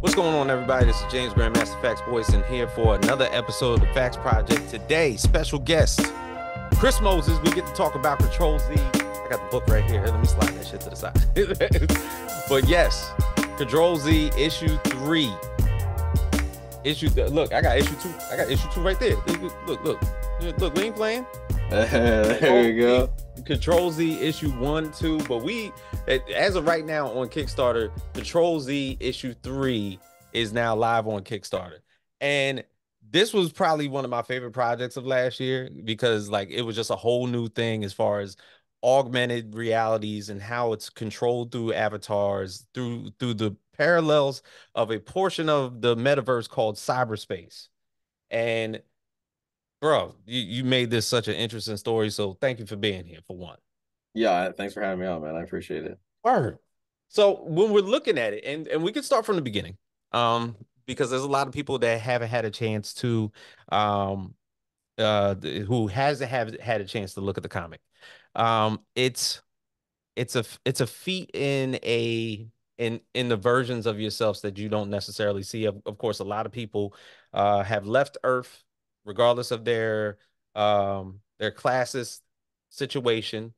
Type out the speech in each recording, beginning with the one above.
What's going on, everybody? This is James Grandmaster Facts Boys, and here for another episode of the FAQs Project. Today, special guest Chris Moses. We get to talk about Control Z. I got the book right here. Let me slide that shit to the side. but yes, Control Z issue three. Issue look, I got issue two. I got issue two right there. Look, look, look, look. We ain't playing. there we go. Control Z issue one, two, but we, as of right now on Kickstarter, Control Z issue three is now live on Kickstarter, and this was probably one of my favorite projects of last year because like it was just a whole new thing as far as augmented realities and how it's controlled through avatars through through the parallels of a portion of the metaverse called cyberspace and bro, you, you made this such an interesting story. So thank you for being here for one. Yeah, thanks for having me on, man. I appreciate it. Word. So when we're looking at it, and, and we can start from the beginning, um, because there's a lot of people that haven't had a chance to, um, uh, who hasn't have had a chance to look at the comic. Um, it's it's a it's a feat in a in in the versions of yourselves that you don't necessarily see. Of, of course, a lot of people uh, have left Earth regardless of their um their classes situation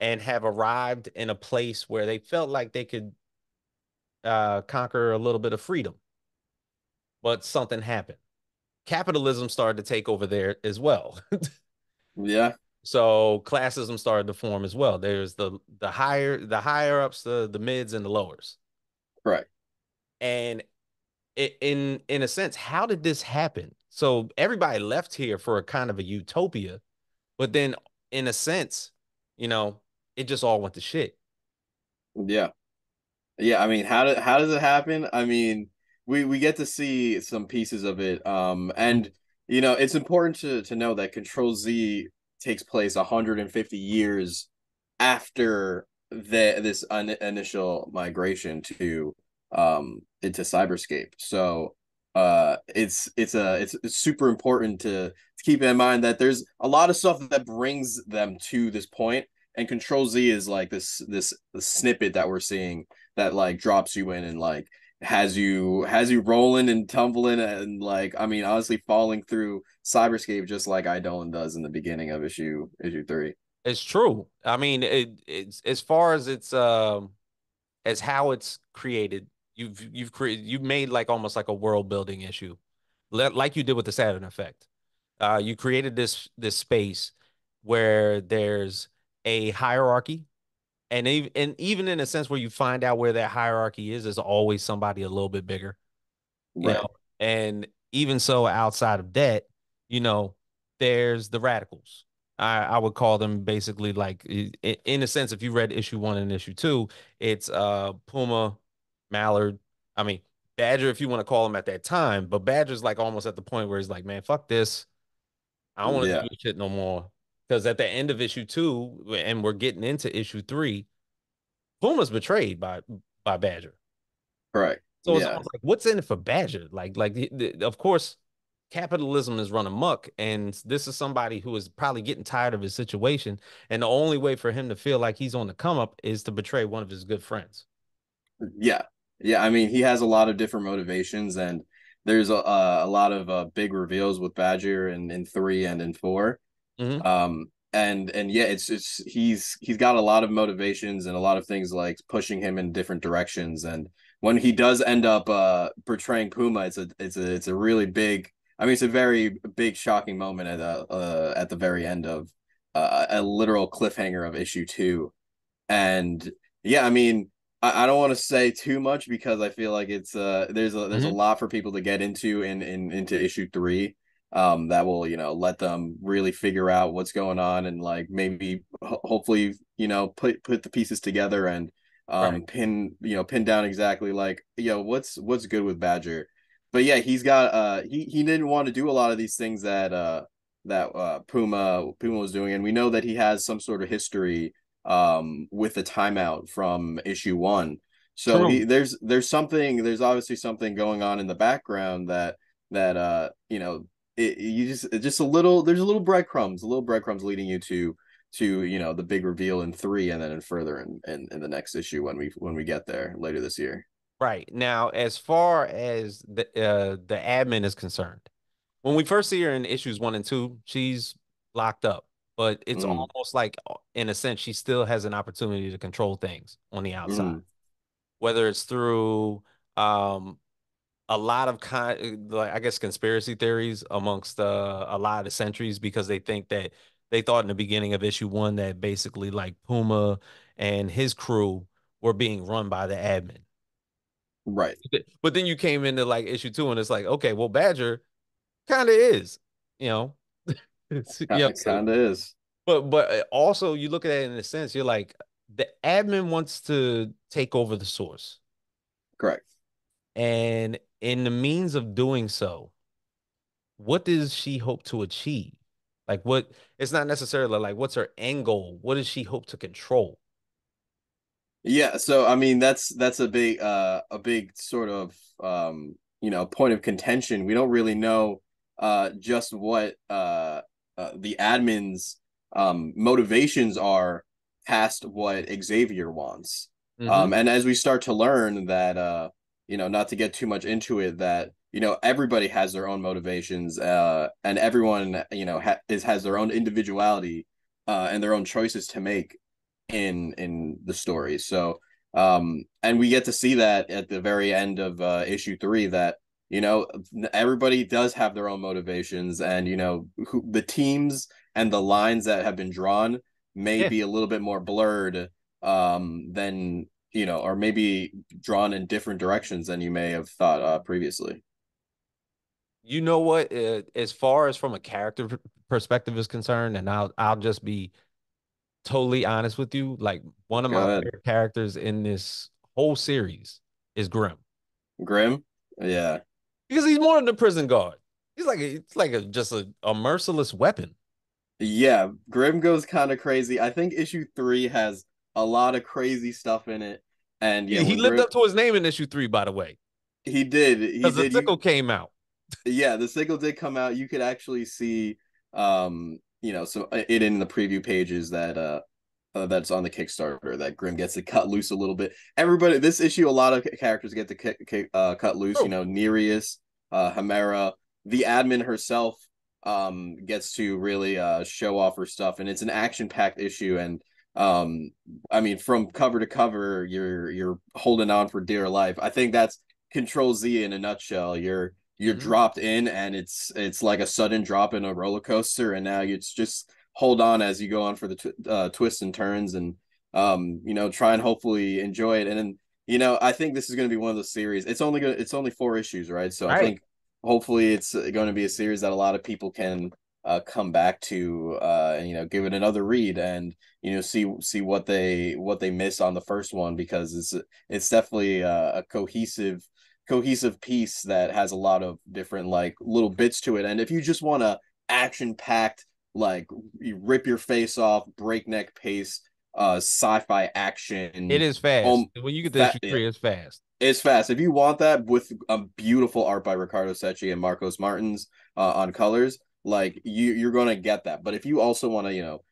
and have arrived in a place where they felt like they could uh conquer a little bit of freedom. But something happened. Capitalism started to take over there as well. Yeah. So classism started to form as well. There's the the higher the higher ups the the mids and the lowers. Right. And in in a sense how did this happen? So everybody left here for a kind of a utopia, but then in a sense, you know, it just all went to shit. Yeah. Yeah, I mean, how do, how does it happen? I mean, we we get to see some pieces of it um and you know, it's important to to know that Control Z takes place 150 years after the this un- initial migration to um into cyberscape. So uh it's it's a it's, it's super important to, to keep in mind that there's a lot of stuff that brings them to this point and control z is like this this, snippet that we're seeing that like drops you in and like has you has you rolling and tumbling and like i mean honestly falling through cyberscape just like Eidolon does in the beginning of issue issue three it's true i mean it, it's as far as it's um as how it's created You've you've created you've made like almost like a world building issue, like you did with the Saturn effect. Uh, you created this this space where there's a hierarchy, and even and even in a sense where you find out where that hierarchy is, is always somebody a little bit bigger. Right. You know? And even so, outside of that, you know, there's the radicals. I, I would call them basically like in a sense, if you read issue one and issue two, it's uh Puma, Mallard. I mean, Badger, if you want to call him at that time, but Badger's like almost at the point where he's like, man, fuck this. I don't want to yeah. do shit no more. Because at the end of issue two, and we're getting into issue three, Puma's betrayed by by Badger. Right. So it's yeah. like, what's in it for Badger? Like, like the, the, of course, capitalism is run amok, and this is somebody who is probably getting tired of his situation, and the only way for him to feel like he's on the come up is to betray one of his good friends. Yeah, yeah, I mean, he has a lot of different motivations, and there's a, a lot of uh, big reveals with Badger in, in three and in 4 mm-hmm. Um, and and yeah, it's it's he's he's got a lot of motivations and a lot of things like pushing him in different directions. And when he does end up uh portraying Puma, it's a it's a it's a really big. I mean, it's a very big, shocking moment at the uh, at the very end of uh, a literal cliffhanger of issue two, and yeah, I mean I, I don't want to say too much because I feel like it's uh there's a there's mm-hmm. a lot for people to get into in in into issue three um that will you know let them really figure out what's going on and like maybe ho- hopefully you know put put the pieces together and um right. pin you know pin down exactly like you know what's what's good with badger but yeah he's got uh he he didn't want to do a lot of these things that uh that uh puma puma was doing and we know that he has some sort of history um, with the timeout from issue one. So he, there's there's something there's obviously something going on in the background that that uh you know it, you just just a little there's a little breadcrumbs a little breadcrumbs leading you to to you know the big reveal in three and then in further in, in in the next issue when we when we get there later this year. Right. Now, as far as the uh the admin is concerned, when we first see her in issues one and two, she's locked up. But it's mm. almost like uh, in a sense, she still has an opportunity to control things on the outside. Mm. Whether it's through um a lot of kind like I guess conspiracy theories amongst uh, a lot of sentries because they think that they thought in the beginning of issue one that basically like Puma and his crew were being run by the admin. Right. But then you came into like issue two and it's like, okay, well, Badger kind of is, you know. yeah, kind of is. But but uh, also you look at it in a sense, you're like the admin wants to take over the source. Correct. And in the means of doing so, what does she hope to achieve? Like what it's not necessarily like what's her end goal? What does she hope to control? Yeah, so I mean that's that's a big uh a big sort of um you know point of contention. We don't really know uh just what uh, uh the admin's um motivations are past what Xavier wants. Mm-hmm. Um and as we start to learn that uh you know not to get too much into it that you know everybody has their own motivations uh and everyone you know ha- is has their own individuality uh and their own choices to make in in the story so um and we get to see that at the very end of uh issue 3 that you know everybody does have their own motivations and you know who, the teams and the lines that have been drawn may yeah. be a little bit more blurred um than you know, or maybe drawn in different directions than you may have thought uh, previously. You know what? Uh, as far as from a character perspective is concerned, and I'll I'll just be totally honest with you. Like one of Go my favorite characters in this whole series is Grim. Grim, yeah, because he's more than a prison guard. He's like a, it's like a just a, a merciless weapon. Yeah, Grim goes kind of crazy. I think issue three has a lot of crazy stuff in it. And yeah, he lived up to his name in issue three, by the way. He did. Because the sickle you, came out. Yeah, the sickle did come out. You could actually see, um, you know, so uh, it in the preview pages that uh, uh that's on the Kickstarter that Grim gets to cut loose a little bit. Everybody, this issue, a lot of characters get to kick, kick, uh, cut loose. Oh. You know, Nereus, uh, Hemera, the admin herself, um, gets to really uh show off her stuff, and it's an action packed issue and um i mean from cover to cover you're you're holding on for dear life. I think that's control z in a nutshell. You're you're mm-hmm. dropped in and it's it's like a sudden drop in a roller coaster and now it's just hold on as you go on for the tw- uh, twists and turns and um you know try and hopefully enjoy it. And then you know i think this is going to be one of those series. It's only going it's only four issues right? So right. i think hopefully it's going to be a series that a lot of people can uh, come back to uh, you know give it another read and you know see see what they what they missed on the first one because it's it's definitely a, a cohesive cohesive piece that has a lot of different like little bits to it. And if you just want a action packed like you rip your face off breakneck pace uh sci-fi action it is fast. um, when you get the issue three it's fast. It's fast. If you want that with a beautiful art by ricardo secchi and marcos martins uh, on colors like you you're gonna get that. But if you also want to, you know,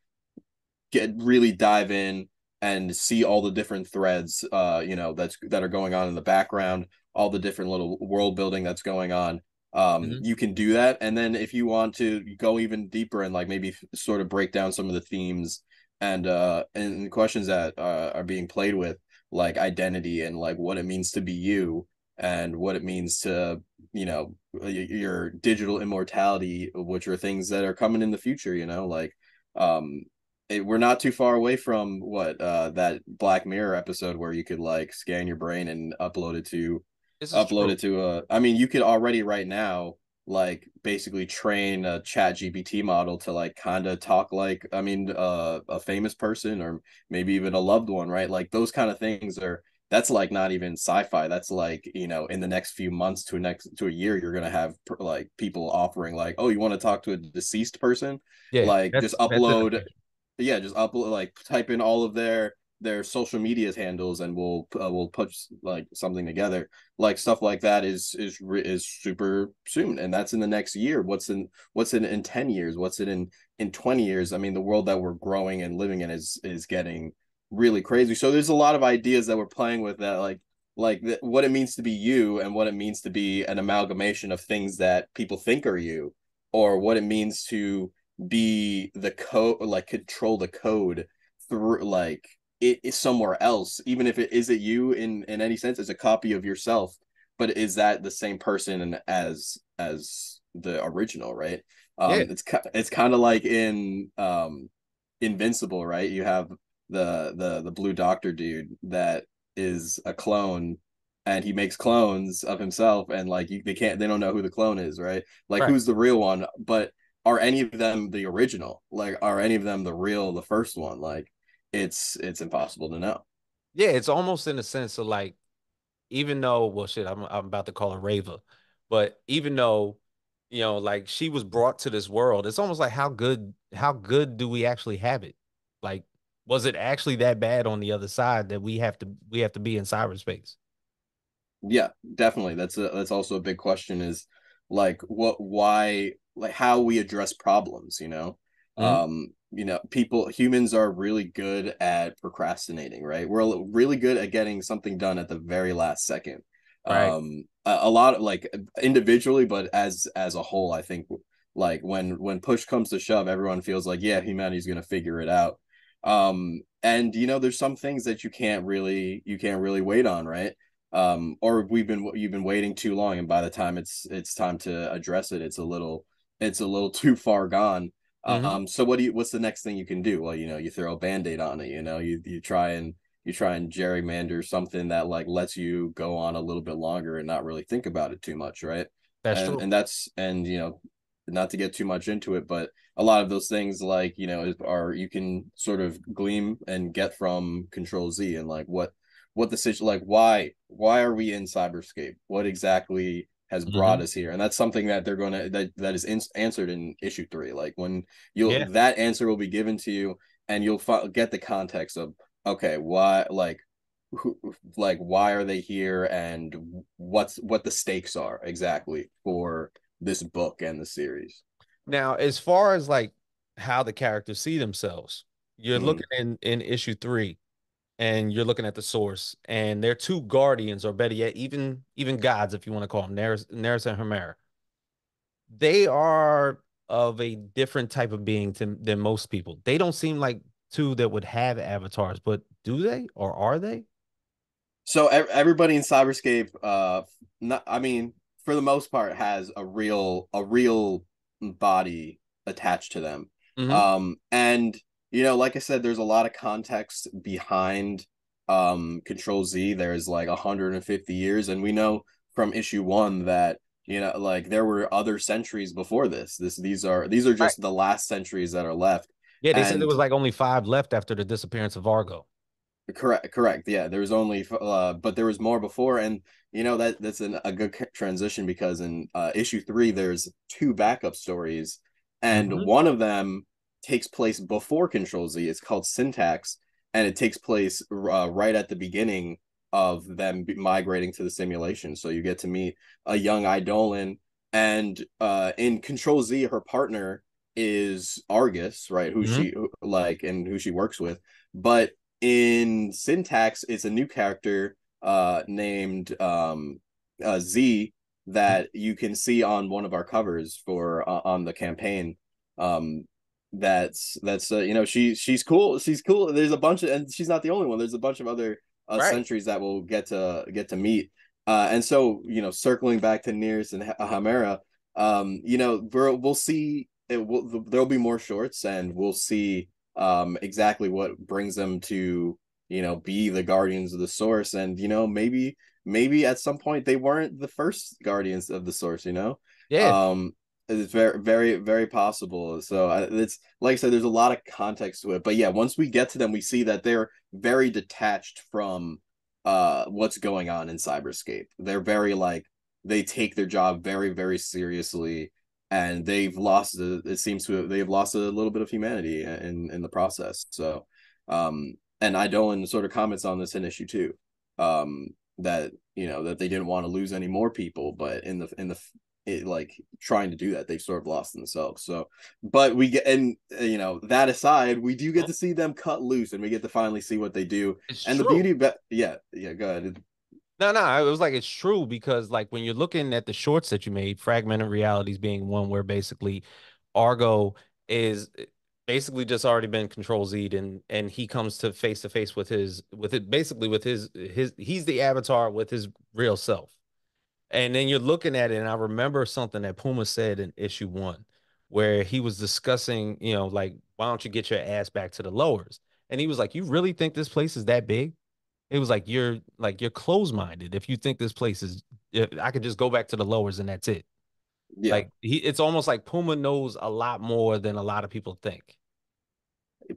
get really dive in and see all the different threads, uh, you know, that's that are going on in the background, all the different little world building that's going on. Um, mm-hmm. you can do that. And then if you want to go even deeper and like maybe sort of break down some of the themes and uh and questions that uh, are being played with, like identity and like what it means to be you and what it means to you know your digital immortality which are things that are coming in the future you know like um it, we're not too far away from what uh that black mirror episode where you could like scan your brain and upload it to upload true. it to a i mean you could already right now like basically train a chat gpt model to like kind of talk like i mean uh, a famous person or maybe even a loved one right like those kind of things are that's like not even sci-fi. That's like you know in the next few months to a next to a year you're gonna have like people offering like oh you want to talk to a deceased person? Yeah like just upload yeah just upload like type in all of their their social media handles and we'll uh, we'll put like something together. Like stuff like that is is is super soon and that's in the next year. What's in what's in in 10 years? What's it in in 20 years? I mean the world that we're growing and living in is is getting really crazy. So there's a lot of ideas that we're playing with that like like what it means to be you and what it means to be an amalgamation of things that people think are you or what it means to be the code like control the code through like it is somewhere else even if it isn't you in in any sense it's a copy of yourself but is that the same person as as the original right um yeah. it's it's kind of like in um invincible right you have the the the blue doctor dude that is a clone and he makes clones of himself and like you, they can't they don't know who the clone is right? Like right. who's the real one? But are any of them the original? Like are any of them the real the first one? Like it's it's impossible to know. Yeah it's almost in a sense of like even though well shit i'm, I'm about to call her rava but even though you know like she was brought to this world it's almost like how good how good do we actually have it? Like was it actually that bad on the other side that we have to we have to be in cyberspace? Yeah, definitely. That's a that's also a big question is like what why like how we address problems, you know? Mm-hmm. Um, you know, people humans are really good at procrastinating, right? We're really good at getting something done at the very last second. Right. Um a, a lot of like individually, but as as a whole, I think like when when push comes to shove, everyone feels like, yeah, humanity's gonna figure it out um and you know there's some things that you can't really you can't really wait on right um or we've been you've been waiting too long and by the time it's it's time to address it it's a little it's a little too far gone mm-hmm. um so what do you what's the next thing you can do well you know you throw a band-aid on it you know you you try and you try and gerrymander something that like lets you go on a little bit longer and not really think about it too much right that's and, true. and that's and you know not to get too much into it, but a lot of those things like you know are you can sort of gleam and get from Control Z and like what what the situation like why why are we in cyberscape? What exactly has mm-hmm. brought us here? And that's something that they're going to that that is in, answered in issue three. Like when you'll yeah. that answer will be given to you, and you'll fi- get the context of okay why like who like why are they here and what's what the stakes are exactly for this book and the series. Now, as far as like how the characters see themselves, you're mm looking in in issue three, and you're looking at the source, and they're two guardians, or better yet, even even gods, if you want to call them, Nereus, Nereus and Hemera. They are of a different type of being to, than most people. They don't seem like two that would have avatars, but do they or are they? So everybody in Cyberscape, uh, not, I mean, for the most part has a real a real body attached to them. Mm-hmm. um and you know like i said there's a lot of context behind um control z. There's like 150 years and we know from issue one that you know like there were other sentries before this. This these are these are just right. the last sentries that are left. Yeah they and, said there was like only five left after the disappearance of argo. Correct correct. Yeah there was only uh but there was more before and you know that that's an, a good transition because in uh, issue three there's two backup stories, and mm-hmm. one of them takes place before Control Z. It's called Syntax, and it takes place uh, right at the beginning of them migrating to the simulation. So you get to meet a young Eidolon, and uh, in Control Z, her partner is Argus, right? Who mm-hmm. she like and who she works with. But in Syntax, it's a new character uh, named um, uh, Z that you can see on one of our covers for uh, on the campaign. Um, that's that's uh, you know she she's cool. She's cool. There's a bunch of and she's not the only one. There's a bunch of other uh, right. sentries that we'll get to get to meet. Uh, and so you know, circling back to Nereus and Hemera, um, you know, we'll we'll see. It will there'll be more shorts, and we'll see um exactly what brings them to you know be the guardians of the source. And you know maybe maybe at some point they weren't the first guardians of the source you know? Yeah. Um it's very very very possible. So it's like i said there's a lot of context to it. But yeah once we get to them we see that they're very detached from uh what's going on in cyberscape. They're very like they take their job very very seriously and they've lost it seems to they've lost a little bit of humanity in in the process. So um and Eidolon sort of comments on this in issue two, um, that you know that they didn't want to lose any more people, but in the in the it, like trying to do that, they've sort of lost themselves. So, but we get and uh, you know that aside, we do get to see them cut loose, and we get to finally see what they do. It's and true. the beauty, be- yeah, yeah, go ahead. No, no, it was like it's true because like when you're looking at the shorts that you made, fragmented realities being one where basically Argo is basically just already been control Z and and he comes to face to face with his with it basically with his his he's the avatar with his real self. And then you're looking at it, and I remember something that Puma said in issue one, where he was discussing, you know, like, why don't you get your ass back to the lowers? And he was like, You really think this place is that big? It was like you're like you're closed minded if you think this place is I could just go back to the lowers and that's it. Yeah. Like he it's almost like Puma knows a lot more than a lot of people think.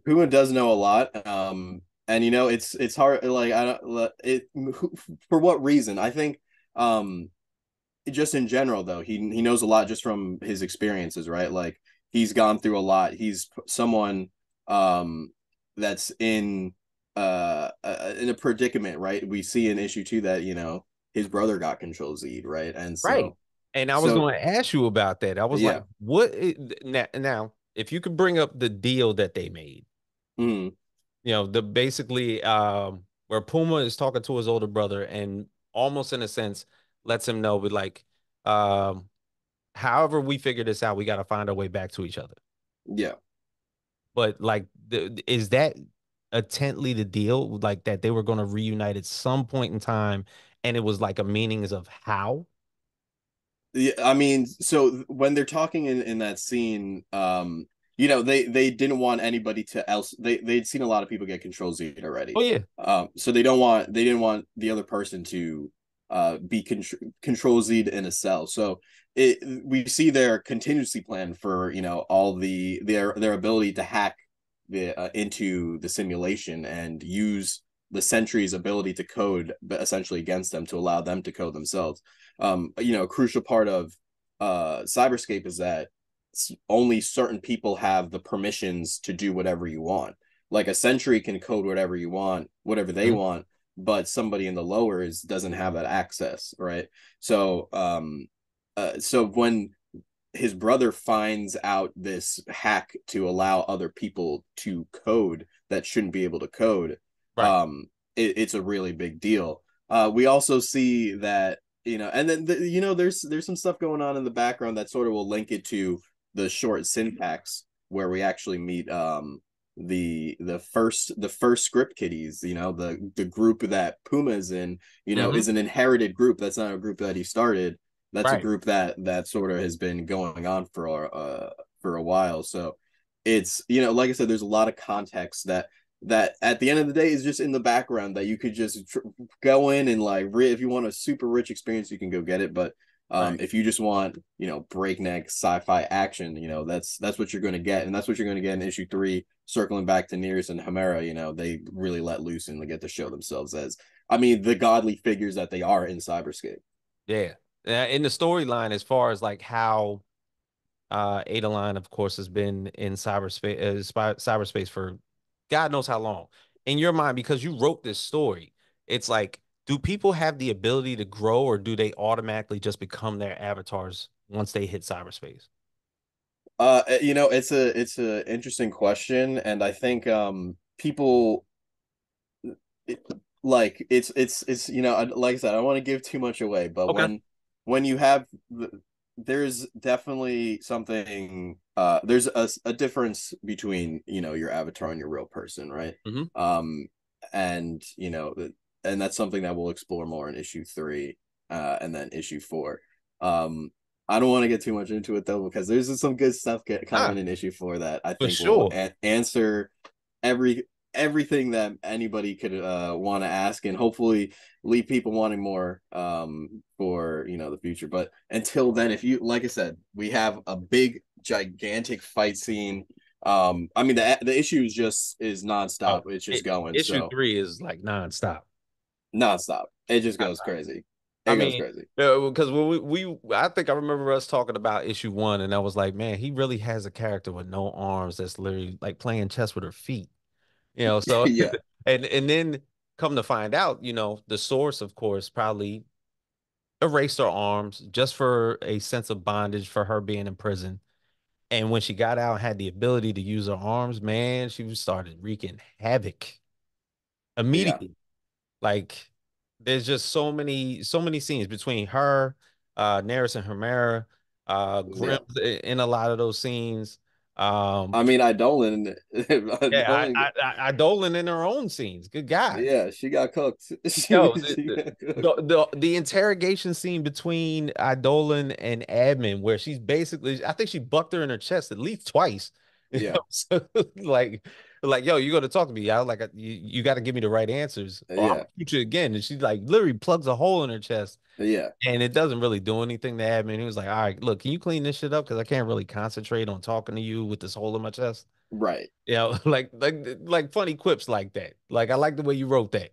Puma does know a lot. Um and you know it's it's hard like I don't it for what reason? I think um just in general though, he he knows a lot just from his experiences, right? Like he's gone through a lot. He's someone um that's in uh, uh, in a predicament, right? We see in issue two that you know his brother got control Z, right? And so, right. And I was so, going to ask you about that. I was yeah. like, what now, now? If you could bring up the deal that they made, mm. you know, the basically um, where Puma is talking to his older brother and almost in a sense lets him know, but like, um, however we figure this out, we got to find our way back to each other. Yeah. But like, the, is that intently the deal, like that they were going to reunite at some point in time, and it was like a meanings of how. Yeah, I mean, so when they're talking in in that scene, um, you know, they they didn't want anybody to else. They they'd seen a lot of people get control Z already. Oh yeah. Um, so they don't want they didn't want the other person to uh be con- control Z in a cell. So it we see their contingency plan for you know all the their their ability to hack the uh, into the simulation and use the Sentry's ability to code essentially against them to allow them to code themselves. Um, you know, a crucial part of uh, Cyberscape is that only certain people have the permissions to do whatever you want. Like a Sentry can code whatever you want, whatever they mm-hmm. want, but somebody in the lowers doesn't have that access, right? So, um, uh, so when his brother finds out this hack to allow other people to code that shouldn't be able to code right. um it, it's a really big deal uh we also see that you know and then the, you know there's there's some stuff going on in the background that sort of will link it to the short syntax where we actually meet um the the first the first script kiddies you know the the group that puma is in you know mm-hmm. is an inherited group that's not a group that he started that's right. a group that that sort of has been going on for uh for a while. So it's you know, like I said, there's a lot of context that that at the end of the day is just in the background that you could just tr- go in and like re- if you want a super rich experience, you can go get it. But um, right. if you just want you know breakneck sci-fi action, you know that's that's what you're going to get, and that's what you're going to get in issue three. Circling back to Nereus and Hemera, you know they really let loose and they get to show themselves as I mean the godly figures that they are in Cyberscape. Yeah, in the storyline as far as like how uh Eidolon, of course, has been in cyberspace uh, cyberspace for God knows how long. In your mind, because you wrote this story, it's like, do people have the ability to grow, or do they automatically just become their avatars once they hit cyberspace? Uh, eh, you know, it's a it's a interesting question, and I think um people it, like it's it's it's you know like I said, I don't want to give too much away, but okay. when when you have there's definitely something uh there's a, a difference between you know your avatar and your real person right mm-hmm. um and you know and that's something that we'll explore more in issue three uh and then issue four um I don't want to get too much into it though because there's some good stuff get, coming ah, in issue four that I think sure. will a- answer every everything that anybody could uh, want to ask and hopefully leave people wanting more um, for you know the future. But until then if you like i said we have a big gigantic fight scene. Um i mean the the issue is just is nonstop. Oh, it's just it, going issue so. three is like nonstop. Nonstop. It just goes crazy. It I goes mean, crazy. because when we, we i think i remember us talking about issue one and i was like man he really has a character with no arms that's literally like playing chess with her feet you know so yeah and and then come to find out you know the source of course probably erased her arms just for a sense of bondage for her being in prison and when she got out and had the ability to use her arms man she started wreaking havoc immediately yeah. like there's just so many so many scenes between her, uh, Nereus and Hemera, uh, yeah. in a lot of those scenes. Um, I mean, Eidolon. yeah, I, I, Eidolon in her own scenes. Good guy. Yeah, she got cooked. She, Yo, the, the, the, the, interrogation scene between Eidolon and Admin, where she's basically, I think she bucked her in her chest at least twice. Yeah. so, like, like, yo, you got to talk to me. I like, you, you got to give me the right answers. Yeah. I'll shoot you again. And she like literally plugs a hole in her chest. Yeah. And it doesn't really do anything to admin. He was like, all right, look, can you clean this shit up? Because I can't really concentrate on talking to you with this hole in my chest. Right. Yeah. You know, like, like, like funny quips like that. Like, I like the way you wrote that.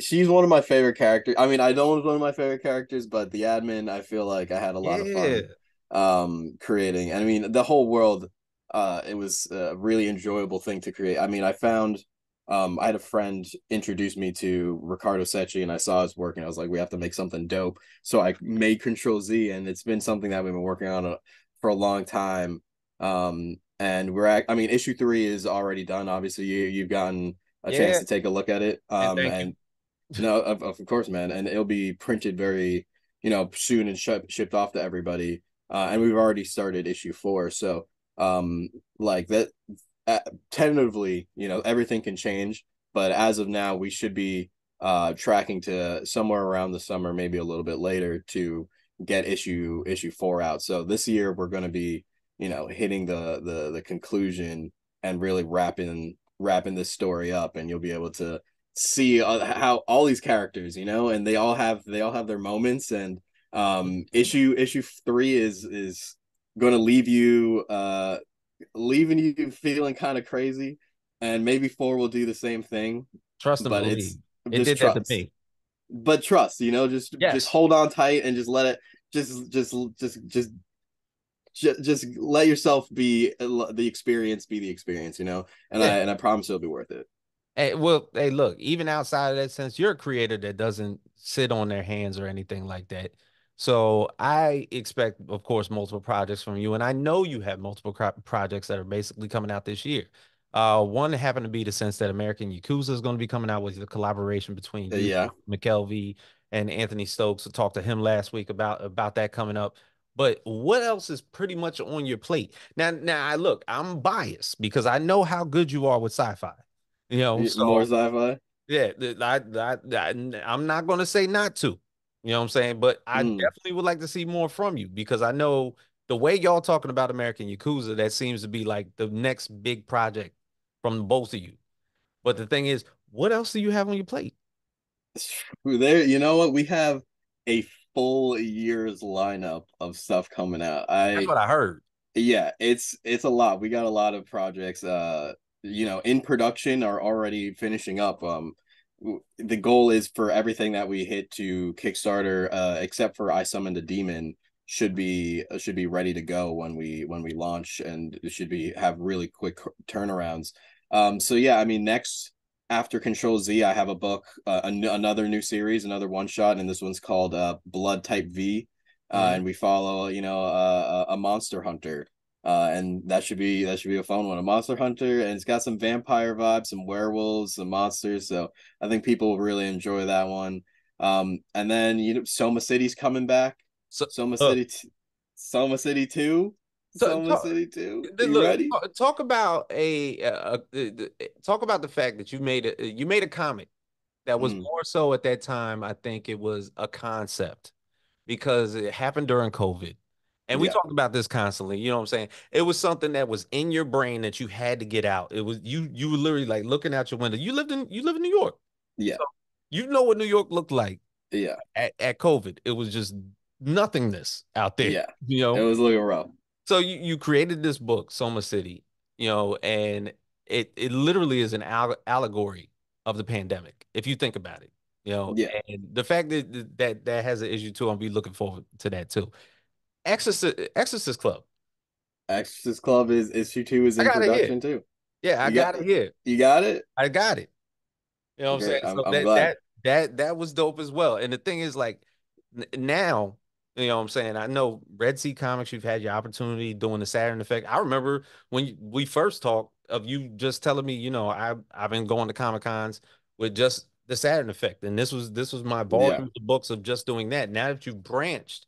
She's one of my favorite characters. I mean, I don't one of my favorite characters, but the admin, I feel like I had a lot yeah. of fun um creating. And I mean, the whole world uh, it was a really enjoyable thing to create. I mean, I found um, I had a friend introduce me to Ricardo Secchi, and I saw his work, and I was like, we have to make something dope. So I made Control Z, and it's been something that we've been working on a, uh, for a long time. Um, and we're at, I mean, issue three is already done. Obviously, you you've gotten a yeah. chance to take a look at it. Um, and, and no, of, of course, man, and it'll be printed very, you know, soon and sh- shipped off to everybody. Uh, and we've already started issue four, so um like that uh, tentatively you know everything can change but as of now we should be uh tracking to somewhere around the summer maybe a little bit later to get issue issue four out. So this year we're going to be you know hitting the the the conclusion and really wrapping wrapping this story up and you'll be able to see uh, how all these characters you know and they all have they all have their moments and um issue issue three is is going to leave you uh leaving you feeling kind of crazy and maybe four will do the same thing trust and but believe. it's it did trust. that to me but trust you know just yes. just hold on tight and just let it just just just just just, just let yourself be the experience be the experience you know and yeah. i and i promise it'll be worth it Hey, well, hey, look, even outside of that sense, you're a creator that doesn't sit on their hands or anything like that. So I expect, of course, multiple projects from you, and I know you have multiple projects that are basically coming out this year. Uh, one happened to be the sense that American Yakuza is going to be coming out with the collaboration between uh, yeah McKelvey and Anthony Stokes. I talked to him last week about about that coming up. But what else is pretty much on your plate now? Now, I look, I'm biased because I know how good you are with sci-fi. You know, so, more sci-fi. Yeah, I, I, I, I'm not going to say not to. You know what I'm saying? But I mm. definitely would like to see more from you because I know the way y'all talking about American Yakuza, that seems to be like the next big project from both of you. But the thing is, what else do you have on your plate? There, you know what? We have a full year's lineup of stuff coming out. I That's what I heard. Yeah, it's it's a lot. We got a lot of projects uh you know in production are already finishing up. Um the goal is for everything that we hit to Kickstarter, uh, except for I summoned a demon, should be uh, should be ready to go when we when we launch, and should be have really quick turnarounds. Um, so yeah, I mean, next after Control Z, I have a book, uh, an- another new series, another one shot, and this one's called uh, Blood Type V, uh, mm-hmm. and we follow you know uh, a monster hunter uh, and that should be that should be a fun one. A monster hunter, and it's got some vampire vibes, some werewolves, some monsters. So I think people will really enjoy that one. Um, and then you know, Soma City's coming back. So, Soma uh, City, t- Soma City Two. Soma talk, City Two. You look, ready? Talk about a, uh, talk about the fact that you made a you made a comic that was mm. more so at that time. I think it was a concept because it happened during COVID and we yeah. talk about this constantly. You know what I'm saying? It was something that was in your brain that you had to get out. It was you. You were literally like looking out your window. You lived in. You live in New York. Yeah. So you know what New York looked like. Yeah. At, at COVID, it was just nothingness out there. Yeah. You know, it was looking rough. So you you created this book, Soma City. You know, and it it literally is an allegory of the pandemic. If you think about it. You know, yeah. and the fact that that that has an issue too, I'll be looking forward to that too. Exorcist Exorcist Club. Exorcist Club is issue two is in production too. Yeah, I got, got, it here. You got it. I got it. You know what I'm saying? I'm, so I'm that, glad. that that that was dope as well. And the thing is, like now, you know what I'm saying? I know Red Sea Comics, you've had your opportunity doing the Saturn Effect. I remember when we first talked of you just telling me, you know, I I've been going to Comic Cons with just the Saturn effect, and this was this was my volume yeah. of books of just doing that. Now that you've branched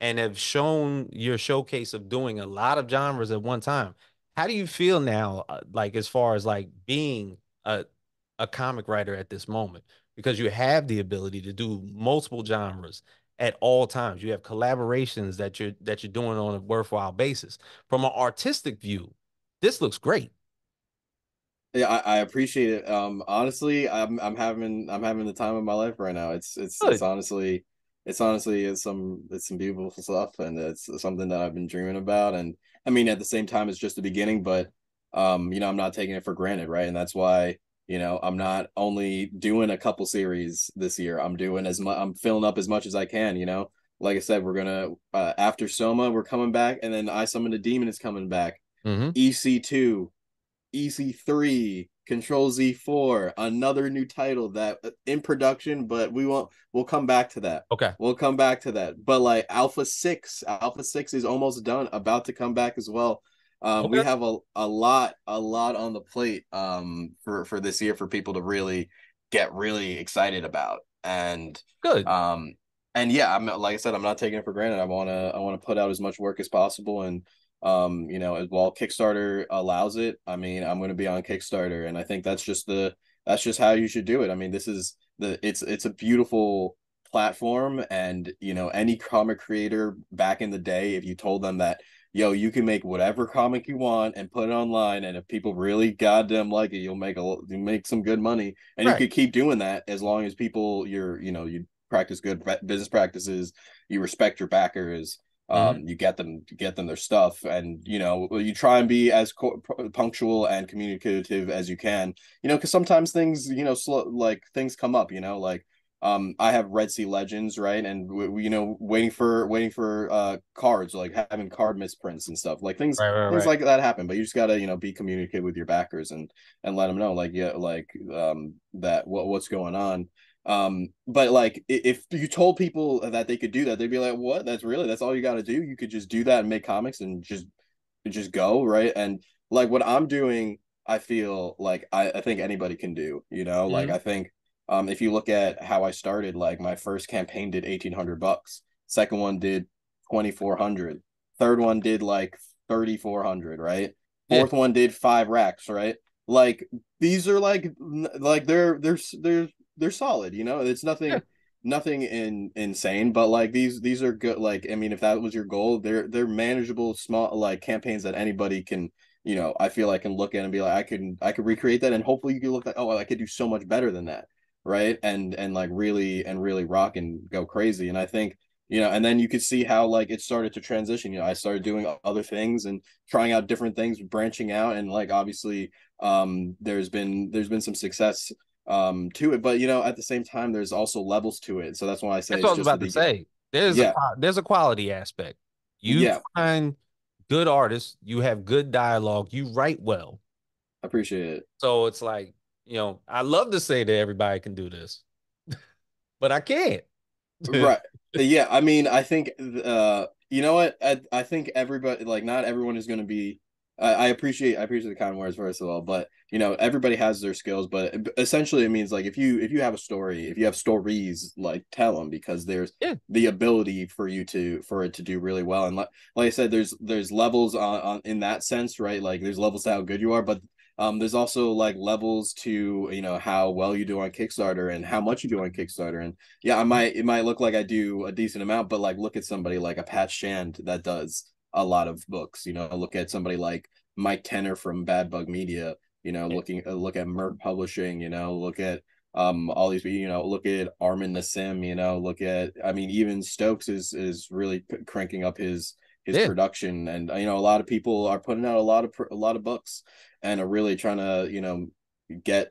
and have shown your showcase of doing a lot of genres at one time, how do you feel now? Uh, like as far as like being a a comic writer at this moment, because you have the ability to do multiple genres at all times. You have collaborations that you're that you're doing on a worthwhile basis. From an artistic view, this looks great. Yeah, I, I, appreciate it. Um, honestly, I'm I'm having I'm having the time of my life right now. It's it's Good. it's honestly it's honestly it's some it's some beautiful stuff and it's something that I've been dreaming about. And I mean, at the same time, it's just the beginning, but um, you know, I'm not taking it for granted, right? And that's why you know I'm not only doing a couple series this year. I'm doing as much. I'm filling up as much as I can. You know, like I said, we're gonna uh, after Soma, we're coming back, and then I Summon a Demon is coming back. Mm-hmm. EC two EC3, Control Z4, another new title that uh, in production, but we won't we'll come back to that. Okay. We'll come back to that. But like Alpha 6, Alpha 6 is almost done, about to come back as well. Um okay. we have a, a lot, a lot on the plate um for for this year for people to really get really excited about. And good. Um and yeah, I'm like I said, I'm not taking it for granted. I wanna I wanna put out as much work as possible and um you know as while kickstarter allows it i mean i'm going to be on kickstarter and i think that's just the that's just how you should do it i mean this is the it's it's a beautiful platform and you know any comic creator back in the day if you told them that yo you can make whatever comic you want and put it online and if people really goddamn like it you'll make a you make some good money and right. you could keep doing that as long as people you're you know you practice good business practices you respect your backers. Um mm-hmm. you get them get them their stuff and you know you try and be as co- punctual and communicative as you can you know because sometimes things you know slow like things come up you know like um i have red sea legends right and we, you know waiting for waiting for uh cards like having card misprints and stuff like things right, right, things right. like that happen but you just gotta you know be communicative with your backers and and let them know like yeah like um that what what's going on um, but like if you told people that they could do that, they'd be like, "What? That's really that's all you got to do. You could just do that and make comics and just just go right." And like what I'm doing, I feel like I, I think anybody can do. You know, mm-hmm. like I think um, if you look at how I started, like my first campaign did eighteen hundred bucks, second one did twenty four hundred, third one did like thirty four hundred, right? Fourth yeah. one did five racks, right? Like these are like like they're they're they're they're solid. You know, it's nothing. Nothing in insane, but like these these are good. Like I mean, if that was your goal, they're they're manageable, small like campaigns that anybody can you know, I feel I can look at and be like, I can I could recreate that, and hopefully you can look like, oh, I could do so much better than that, right? And and like really and really rock and go crazy. And I think you know, and then you could see how like it started to transition. You know, I started doing other things and trying out different things, branching out, and like obviously, um, there's been there's been some success um to it but you know at the same time there's also levels to it. So that's why i say that's what i was about to say. There's yeah. a there's a quality aspect. You yeah. find good artists you have good dialogue you write well. I appreciate it. So it's like you know i love to say that everybody can do this but i can't. Right. Yeah i mean i think uh you know what? I, I think everybody like not everyone is going to be I appreciate I appreciate the kind words first of all, but you know everybody has their skills, but essentially it means like if you if you have a story, if you have stories, like tell them because there's yeah. the ability for you to for it to do really well. And like like I said, there's there's levels on, on in that sense, right? Like there's levels to how good you are, but um there's also like levels to you know how well you do on Kickstarter and how much you do on Kickstarter. And yeah, I might it might look like I do a decent amount, but like look at somebody like a Pat Shand that does a lot of books. You know, look at somebody like Mike Tenner from Bad Bug Media. You know, looking uh, look at Merc Publishing. You know, look at um all these you know look at Armin Nassim. You know, look at I mean even Stokes is is really p- cranking up his his yeah. production and you know a lot of people are putting out a lot of a lot of books and are really trying to you know get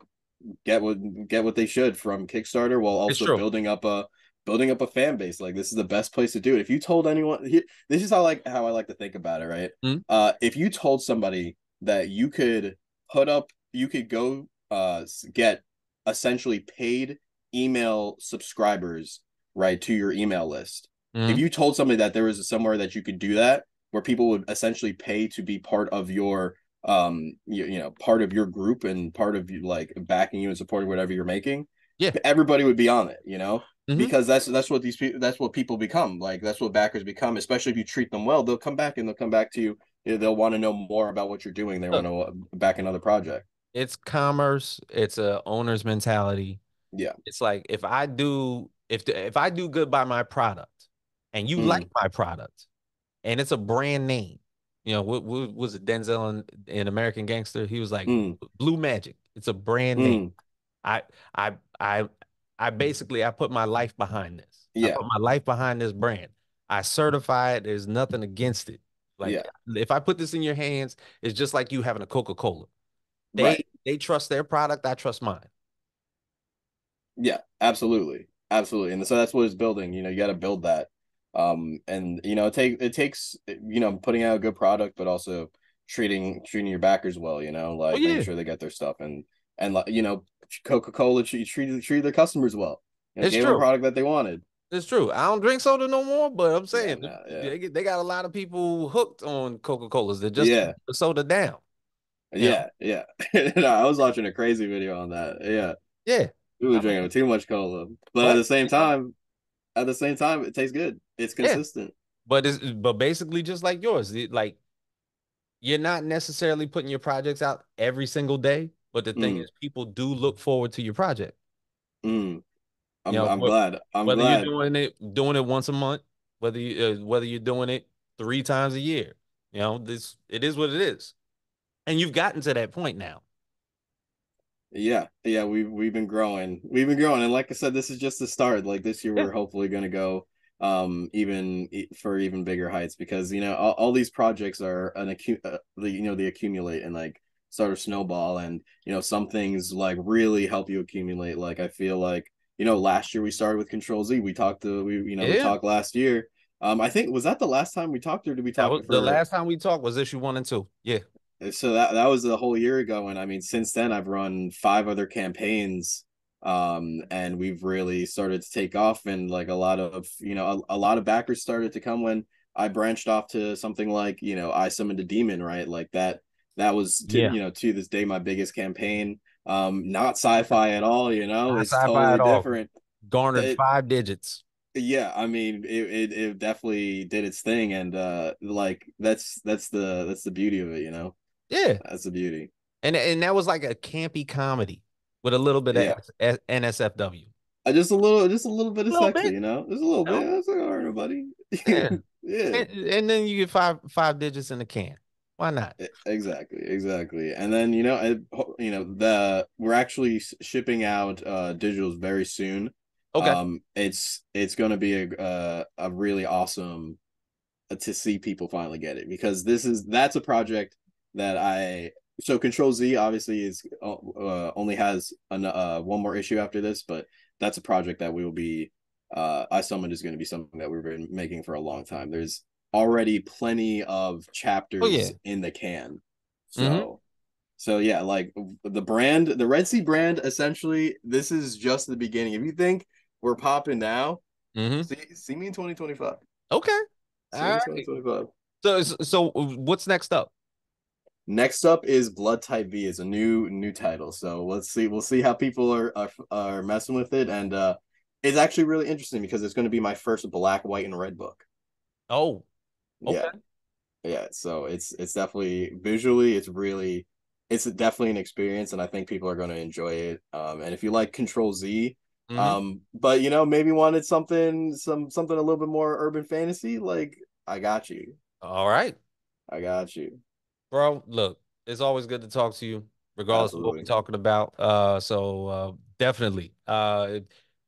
get what get what they should from Kickstarter while also building up a building up a fan base like this is the best place to do it. If you told anyone this is how like how i like to think about it right? Mm-hmm. uh if you told somebody that you could put up you could go uh get essentially paid email subscribers right to your email list. Mm-hmm. if you told somebody that there was somewhere that you could do that where people would essentially pay to be part of your um you, you know part of your group and part of you like backing you and supporting whatever you're making yeah, everybody would be on it, you know, mm-hmm. because that's that's what these people that's what people become. Like that's what backers become. Especially if you treat them well, they'll come back and they'll come back to you. They'll want to know more about what you're doing. They want to back another project. It's commerce. It's a owner's mentality. Yeah, it's like if I do if the, if I do good by my product, and you mm. like my product, and it's a brand name, you know, what, what was it Denzel in, in, American Gangster? He was like mm. Blue Magic. It's a brand name. Mm. I I I I basically I put my life behind this. Yeah. I put my life behind this brand. I certify it. There's nothing against it. Like yeah. if I put this in your hands, it's just like you having a Coca-Cola. They right. they trust their product, I trust mine. Yeah, absolutely. Absolutely. And so that's what it's building. You know, you got to build that. Um, and you know, it take it takes you know, putting out a good product, but also treating treating your backers well, you know, like oh, yeah. making sure they get their stuff and and like you know, Coca Cola treat treat their customers well. You know, it's true. product that they wanted. It's true. I don't drink soda no more, but I'm saying yeah, yeah. They, they got a lot of people hooked on Coca Colas that just yeah. the soda down. Yeah, yeah. no, I was watching a crazy video on that. Yeah, yeah. We were drinking too much cola, but at the same time, at the same time, it tastes good. It's consistent. But it's but basically just like yours. It, like you're not necessarily putting your projects out every single day, but the thing mm. is, people do look forward to your project. Mm. I'm, you know, I'm glad. I'm whether glad. you're doing it doing it once a month, whether you uh, whether you're doing it three times a year, you know this it is what it is, and you've gotten to that point now. Yeah, yeah, we've we've been growing, we've been growing, and like I said, this is just the start. Like this year, yeah. we're hopefully going to go um even for even bigger heights because you know all, all these projects are an acute uh, you know they accumulate and like sort of snowball and you know some things like really help you accumulate. Like i feel like you know last year we started with control z. We talked to we you know yeah. we talked last year. Um i think was that the last time we talked or did we talk was, for, the last time we talked was issue one and two. Yeah. So that that was a whole year ago and i mean since then i've run five other campaigns um and we've really started to take off and like a lot of you know a, a lot of backers started to come when i branched off to something like you know i summoned a demon right? Like that that was to, yeah. you know to this day my biggest campaign um not sci-fi at all you know not it's totally different garnered it, five digits yeah i mean it, it, it definitely did its thing and uh like that's that's the that's the beauty of it you know yeah that's the beauty and and that was like a campy comedy with a little bit yeah. of NSFW. Uh, just a little, just a little bit of little sexy, bit. you know, just a little bit. That's like, all right, buddy. Yeah, yeah. And, and, then you get five five digits in the can. Why not? Exactly, exactly. And then you know, you know, the we're actually shipping out uh digitals very soon. Okay. Um, it's it's going to be a uh, a really awesome uh, to see people finally get it because this is that's a project that I so Control Z obviously is uh, only has an, uh, one more issue after this, but that's a project that we will be. Uh, I summoned is going to be something that we've been making for a long time. There's already plenty of chapters oh, yeah. in the can, so. Mm-hmm. So yeah, like the brand, the Red Sea brand, essentially, this is just the beginning. If you think we're popping now, mm-hmm. see, see me in 2025. Okay. See All right. 2025. So, so what's next up? Next up is Blood Type V is a new new title. So let's see. We'll see how people are are, are messing with it, and uh, it's actually really interesting because it's going to be my first black, white, and red book. Oh, okay. yeah, yeah. So it's it's definitely visually, it's really, it's definitely an experience, and I think people are going to enjoy it. Um, and if you like Control Z, mm-hmm. um, but you know maybe wanted something some something a little bit more urban fantasy, like I got you. All right, I got you bro. Look, it's always good to talk to you, regardless Absolutely. of what we're talking about. Uh, so uh, definitely. Uh,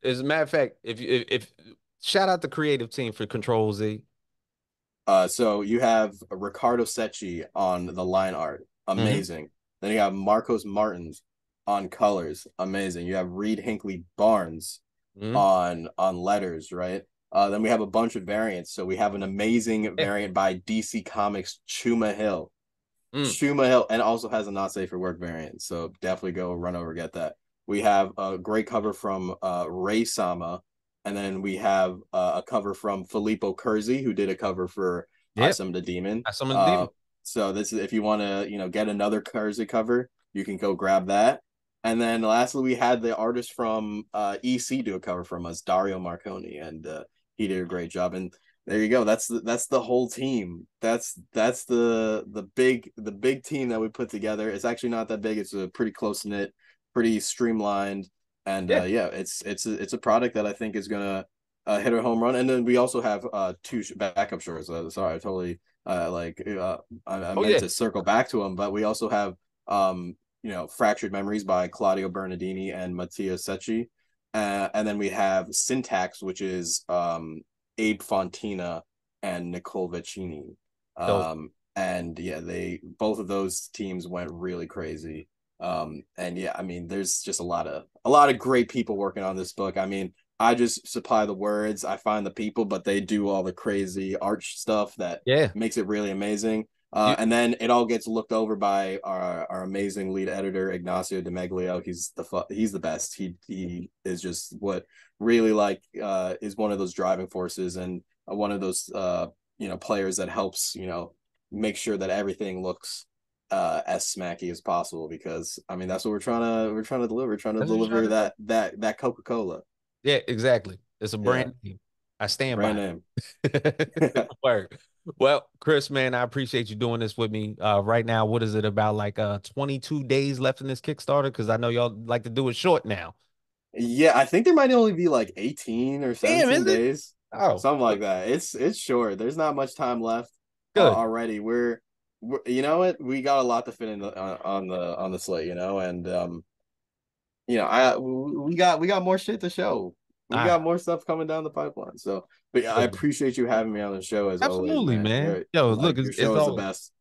as a matter of fact, if you if, if shout out the creative team for Control Z. Uh, so you have Ricardo Secchi on the line art, mm-hmm. amazing. Mm-hmm. Then you have Marcos Martins on colors, amazing. You have Reed Hinkley Barnes mm-hmm. on on letters, right? Uh, then we have a bunch of variants. So we have an amazing variant by DC Comics Chuma Hill. Mm. Shuma Hill and also has a not safe for work variant. So definitely go run over, get that. We have a great cover from uh, Ray Sama. And then we have uh, a cover from Filippo Curzi, who did a cover for yep. I Demon. I uh, Demon. So this is if you want to, you know, get another Curzi cover, you can go grab that. And then lastly, we had the artist from uh, EC do a cover from us, Dario Marconi, and uh, he did a great job. And there you go. That's the, that's the whole team. That's that's the the big the big team that we put together. It's actually not that big. It's a pretty close knit, pretty streamlined, and yeah. Uh, yeah, it's it's a, it's a product that I think is gonna uh, hit a home run. And then we also have uh, two backup shorts. Uh, sorry, I totally uh, like uh, I, I oh, meant yeah. to circle back to them, but we also have um, you know Fractured Memories by Claudio Bernardini and Mattia Secchi, uh, and then we have Syntax, which is um, Abe Fontina and Nicole Vecchini. Um, and yeah, they both of those teams went really crazy. Um, and yeah, I mean, there's just a lot of a lot of great people working on this book. I mean, I just supply the words, I find the people, but they do all the crazy arch stuff that yeah makes it really amazing. Uh, and then it all gets looked over by our, our amazing lead editor Ignacio Demeglio. He's the fu- he's the best. He he is just what really like uh, is one of those driving forces and uh, one of those uh, you know players that helps you know make sure that everything looks uh, as smacky as possible. Because I mean that's what we're trying to we're trying to deliver. We're trying to that's deliver that that that Coca Cola. Yeah, exactly. It's a brand yeah. name. I stand brand by name. Word. Well, Chris, man, I appreciate you doing this with me. Uh, right now, what is it about like uh 22 days left in this Kickstarter? Because I know y'all like to do it short now. Yeah, I think there might only be like 18 or 17 Damn, days. Oh, something like that. It's it's short. There's not much time left uh, already. We're, you know what? We got a lot to fit in the, uh, on the on the slate, you know, and um, you know, I we got we got more shit to show. We ah. got more stuff coming down the pipeline. So, but yeah, I appreciate you having me on the show as Absolutely, always, man. man. Yo, like, look, your show is the best.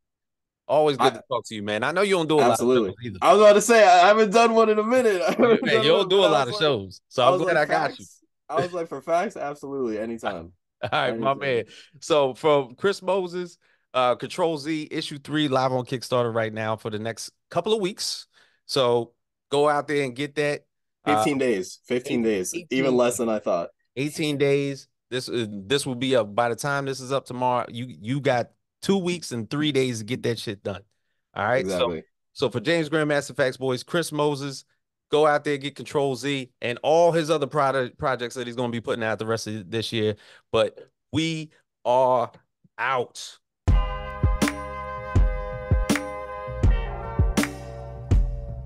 Always good I, to talk to you, man. I know you don't do a absolutely. lot of shows I was about to say I haven't done one in a minute. Man, you don't do a lot of like, shows, so I'm glad like, I got facts, you. I was like, for facts, absolutely, anytime. All right, anytime. my man. So from Chris Moses, uh, Control Z issue three live on Kickstarter right now for the next couple of weeks. So go out there and get that. 15 uh, days 15 days 18, even less than i thought 18 days this is this will be up by the time this is up tomorrow you you got two weeks and three days to get that shit done all right exactly. so so for james grandmaster facts boys chris moses go out there get control z and all his other product projects that he's going to be putting out the rest of this year but we are out